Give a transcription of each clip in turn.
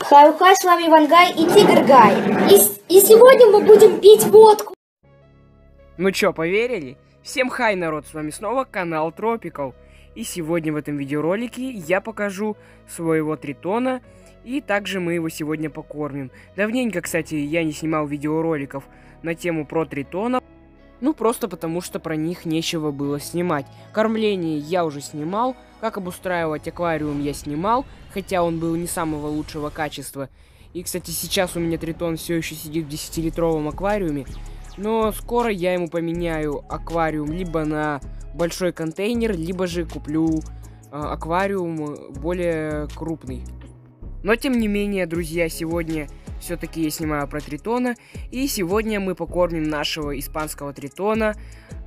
Хай-хай, с вами Вангай и Тигр Гай. И, и сегодня мы будем пить водку. Ну чё, поверили? Всем хай, народ, с вами снова канал Тропикал. И сегодня в этом видеоролике я покажу своего тритона, и также мы его сегодня покормим. Давненько, кстати, я не снимал видеороликов на тему про тритона. Ну, просто потому что про них нечего было снимать. Кормление я уже снимал, как обустраивать аквариум я снимал, хотя он был не самого лучшего качества. И, кстати, сейчас у меня тритон все еще сидит в 10-литровом аквариуме. Но скоро я ему поменяю аквариум либо на большой контейнер, либо же куплю э, аквариум более крупный. Но тем не менее, друзья, сегодня все-таки я снимаю про тритона. И сегодня мы покормим нашего испанского тритона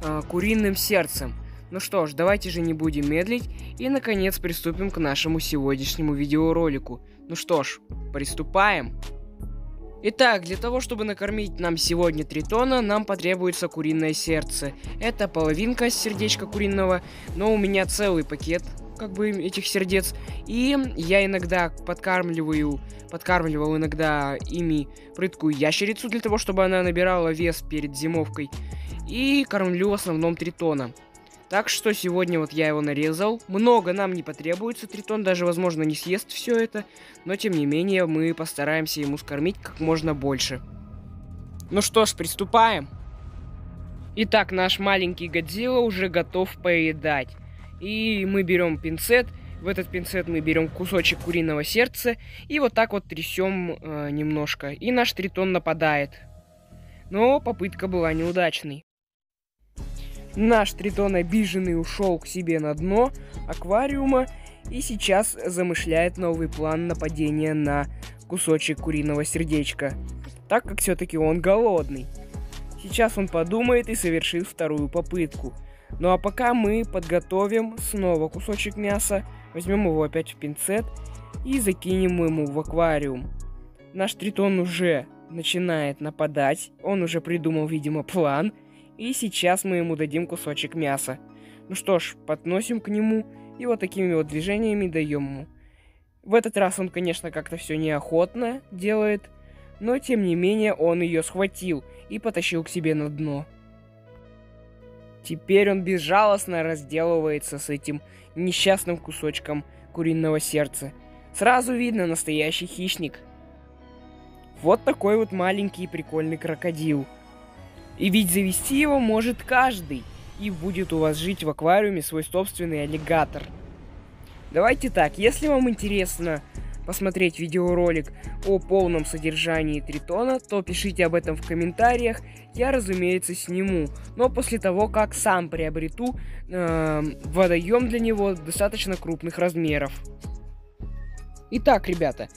э, куриным сердцем. Ну что ж, давайте же не будем медлить и наконец приступим к нашему сегодняшнему видеоролику. Ну что ж, приступаем. Итак, для того, чтобы накормить нам сегодня тритона, нам потребуется куриное сердце. Это половинка сердечка куриного, но у меня целый пакет как бы этих сердец. И я иногда подкармливаю, подкармливал иногда ими прыткую ящерицу для того, чтобы она набирала вес перед зимовкой. И кормлю в основном тритона. Так что сегодня вот я его нарезал. Много нам не потребуется, тритон даже, возможно, не съест все это. Но, тем не менее, мы постараемся ему скормить как можно больше. Ну что ж, приступаем. Итак, наш маленький Годзилла уже готов поедать. И мы берем пинцет, в этот пинцет мы берем кусочек куриного сердца и вот так вот трясем э, немножко. И наш тритон нападает. Но попытка была неудачной. Наш тритон обиженный ушел к себе на дно аквариума и сейчас замышляет новый план нападения на кусочек куриного сердечка, так как все-таки он голодный. Сейчас он подумает и совершит вторую попытку – ну а пока мы подготовим снова кусочек мяса, возьмем его опять в пинцет и закинем ему в аквариум. Наш тритон уже начинает нападать, он уже придумал, видимо, план, и сейчас мы ему дадим кусочек мяса. Ну что ж, подносим к нему и вот такими вот движениями даем ему. В этот раз он, конечно, как-то все неохотно делает, но тем не менее он ее схватил и потащил к себе на дно. Теперь он безжалостно разделывается с этим несчастным кусочком куриного сердца. Сразу видно настоящий хищник. Вот такой вот маленький прикольный крокодил. И ведь завести его может каждый. И будет у вас жить в аквариуме свой собственный аллигатор. Давайте так, если вам интересно посмотреть видеоролик о полном содержании Тритона, то пишите об этом в комментариях. Я, разумеется, сниму. Но после того, как сам приобрету э, водоем для него достаточно крупных размеров. Итак, ребята,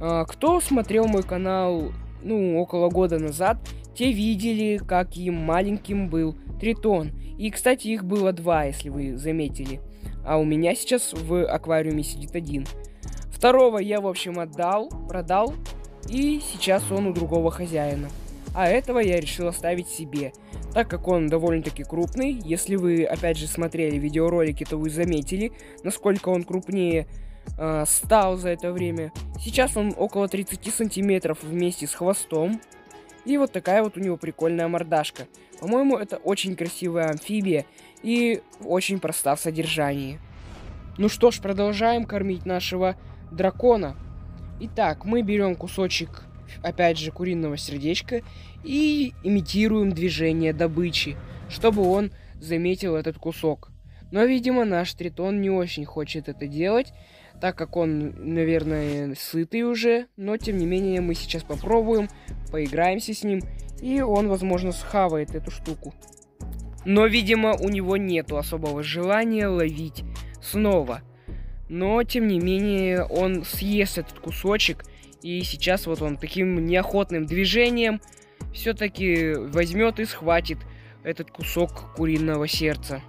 э, кто смотрел мой канал, ну, около года назад, те видели, каким маленьким был Тритон. И, кстати, их было два, если вы заметили. А у меня сейчас в аквариуме сидит один. Второго я, в общем, отдал, продал, и сейчас он у другого хозяина. А этого я решил оставить себе, так как он довольно-таки крупный. Если вы, опять же, смотрели видеоролики, то вы заметили, насколько он крупнее э, стал за это время. Сейчас он около 30 сантиметров вместе с хвостом. И вот такая вот у него прикольная мордашка. По-моему, это очень красивая амфибия и очень проста в содержании. Ну что ж, продолжаем кормить нашего дракона. Итак, мы берем кусочек, опять же, куриного сердечка и имитируем движение добычи, чтобы он заметил этот кусок. Но, видимо, наш тритон не очень хочет это делать, так как он, наверное, сытый уже. Но, тем не менее, мы сейчас попробуем, поиграемся с ним, и он, возможно, схавает эту штуку. Но, видимо, у него нету особого желания ловить снова. Но, тем не менее, он съест этот кусочек. И сейчас вот он таким неохотным движением все-таки возьмет и схватит этот кусок куриного сердца.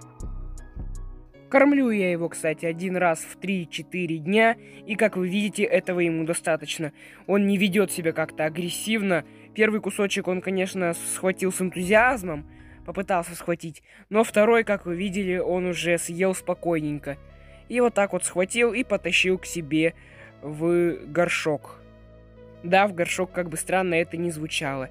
Кормлю я его, кстати, один раз в 3-4 дня, и как вы видите, этого ему достаточно. Он не ведет себя как-то агрессивно. Первый кусочек он, конечно, схватил с энтузиазмом, попытался схватить, но второй, как вы видели, он уже съел спокойненько. И вот так вот схватил и потащил к себе в горшок. Да, в горшок как бы странно это не звучало.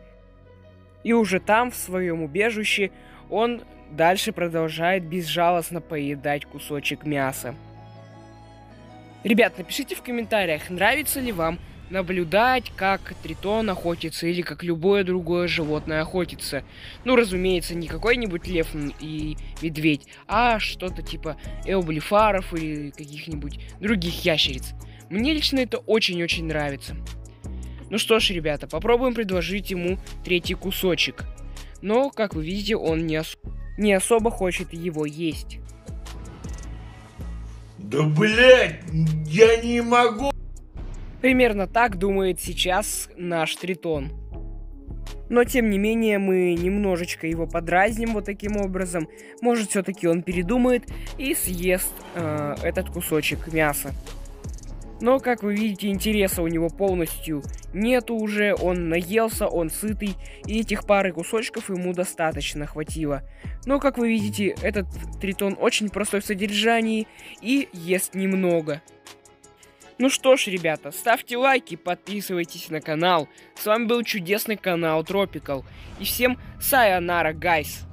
И уже там, в своем убежище, он дальше продолжает безжалостно поедать кусочек мяса. Ребят, напишите в комментариях, нравится ли вам наблюдать, как тритон охотится или как любое другое животное охотится. Ну, разумеется, не какой-нибудь лев и медведь, а что-то типа эоблифаров или каких-нибудь других ящериц. Мне лично это очень-очень нравится. Ну что ж, ребята, попробуем предложить ему третий кусочек. Но, как вы видите, он не, ос не особо хочет его есть. Да блять, я не могу. Примерно так думает сейчас наш Тритон. Но тем не менее мы немножечко его подразним вот таким образом. Может все-таки он передумает и съест э, этот кусочек мяса. Но, как вы видите, интереса у него полностью нету уже, он наелся, он сытый, и этих пары кусочков ему достаточно хватило. Но, как вы видите, этот тритон очень простой в содержании и ест немного. Ну что ж, ребята, ставьте лайки, подписывайтесь на канал. С вами был чудесный канал Tropical. И всем сайонара, гайс!